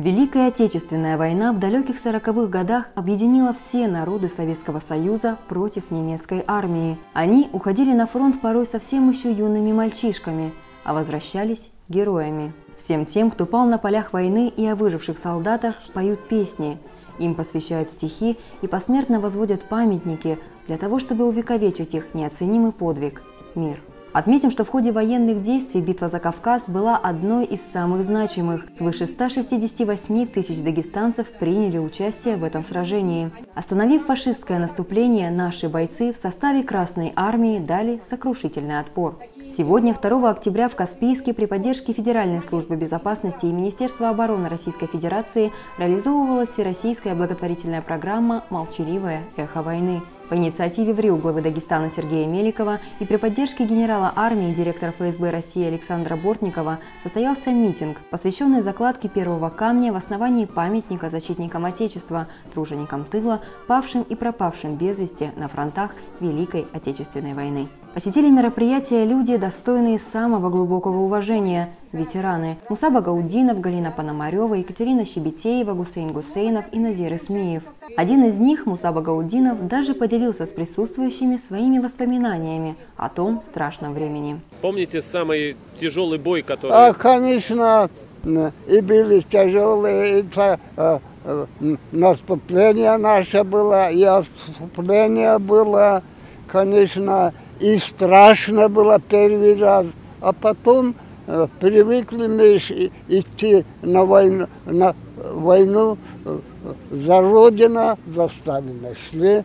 Великая Отечественная война в далеких 40-х годах объединила все народы Советского Союза против немецкой армии. Они уходили на фронт порой совсем еще юными мальчишками, а возвращались героями. Всем тем, кто пал на полях войны и о выживших солдатах, поют песни. Им посвящают стихи и посмертно возводят памятники для того, чтобы увековечить их неоценимый подвиг – мир. Отметим, что в ходе военных действий битва за Кавказ была одной из самых значимых. Свыше 168 тысяч дагестанцев приняли участие в этом сражении. Остановив фашистское наступление, наши бойцы в составе Красной Армии дали сокрушительный отпор. Сегодня, 2 октября, в Каспийске при поддержке Федеральной службы безопасности и Министерства обороны Российской Федерации реализовывалась всероссийская благотворительная программа «Молчаливое эхо войны». По инициативе ВРИУ главы Дагестана Сергея Меликова и при поддержке генерала армии директора ФСБ России Александра Бортникова состоялся митинг, посвященный закладке первого камня в основании памятника защитникам Отечества, труженикам тыла, павшим и пропавшим без вести на фронтах Великой Отечественной войны. Посетили мероприятие люди, достойные самого глубокого уважения – ветераны. Муса Багаудинов, Галина Пономарева, Екатерина Щебетеева, Гусейн Гусейнов и Назир Исмеев. Один из них, Муса Багаудинов, даже поделился с присутствующими своими воспоминаниями о том страшном времени. Помните самый тяжелый бой, который... А, конечно, и были тяжелые, и э, э, наступление наше было, и отступление было, конечно, и страшно было первый раз, а потом э, привыкли мы идти на войну, на войну э, за Родину, за Сталина. Шли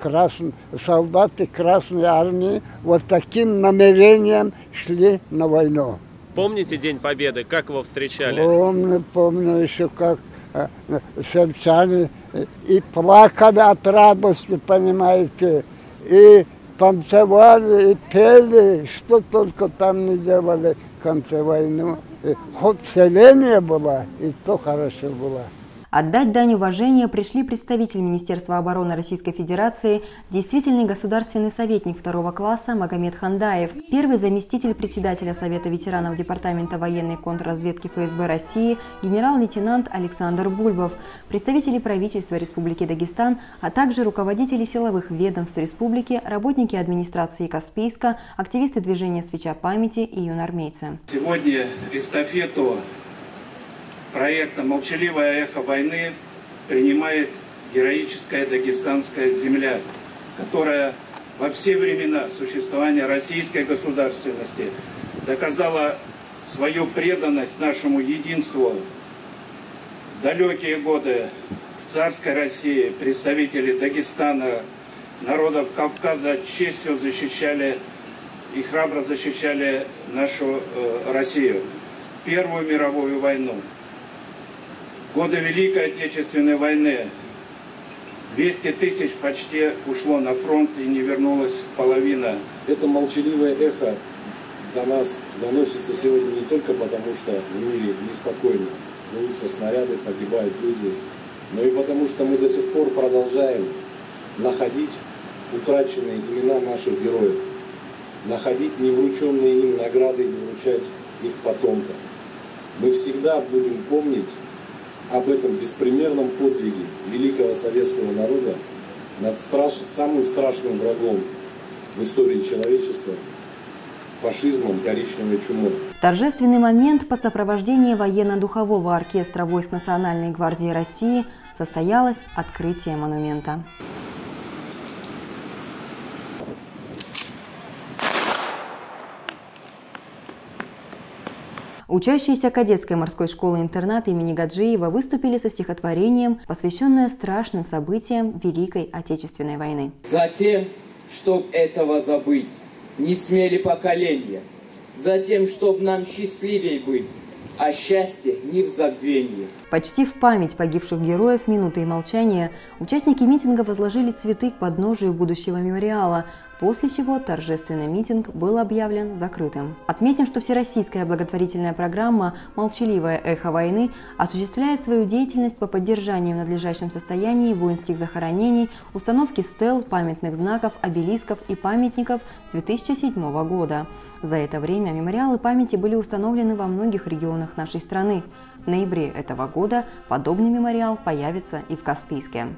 красные, солдаты Красной Армии вот таким намерением шли на войну. Помните День Победы? Как его встречали? Помню, помню еще как э, сельчане и плакали от радости, понимаете, и танцевали и пели, что только там не делали в конце войны. Хоть селение было, и то хорошо было. Отдать дань уважения пришли представитель Министерства обороны Российской Федерации, действительный государственный советник второго класса Магомед Хандаев, первый заместитель председателя Совета ветеранов Департамента военной контрразведки ФСБ России генерал-лейтенант Александр Бульбов, представители правительства Республики Дагестан, а также руководители силовых ведомств республики, работники администрации Каспийска, активисты движения «Свеча памяти» и юнармейцы. Сегодня эстафету проекта «Молчаливое эхо войны» принимает героическая дагестанская земля, которая во все времена существования российской государственности доказала свою преданность нашему единству. В далекие годы в царской России представители Дагестана, народов Кавказа честью защищали и храбро защищали нашу э, Россию. Первую мировую войну годы Великой Отечественной войны 200 тысяч почти ушло на фронт и не вернулась половина. Это молчаливое эхо до нас доносится сегодня не только потому, что в мире неспокойно, рвутся снаряды, погибают люди, но и потому, что мы до сих пор продолжаем находить утраченные имена наших героев, находить неврученные им награды и вручать их потомкам. Мы всегда будем помнить об этом беспримерном подвиге великого советского народа над страш... самым страшным врагом в истории человечества фашизмом, коричневой чумой. Торжественный момент по сопровождению военно-духового оркестра войск Национальной гвардии России состоялось открытие монумента. Учащиеся кадетской морской школы-интернат имени Гаджиева выступили со стихотворением, посвященное страшным событиям Великой Отечественной войны. Затем, чтоб этого забыть, не смели поколения. Затем, чтоб нам счастливей быть, а счастье не в забвении. Почти в память погибших героев минуты молчания участники митинга возложили цветы к подножию будущего мемориала, после чего торжественный митинг был объявлен закрытым. Отметим, что Всероссийская благотворительная программа «Молчаливое эхо войны» осуществляет свою деятельность по поддержанию в надлежащем состоянии воинских захоронений, установки стел, памятных знаков, обелисков и памятников 2007 года. За это время мемориалы памяти были установлены во многих регионах нашей страны. В ноябре этого года подобный мемориал появится и в Каспийске.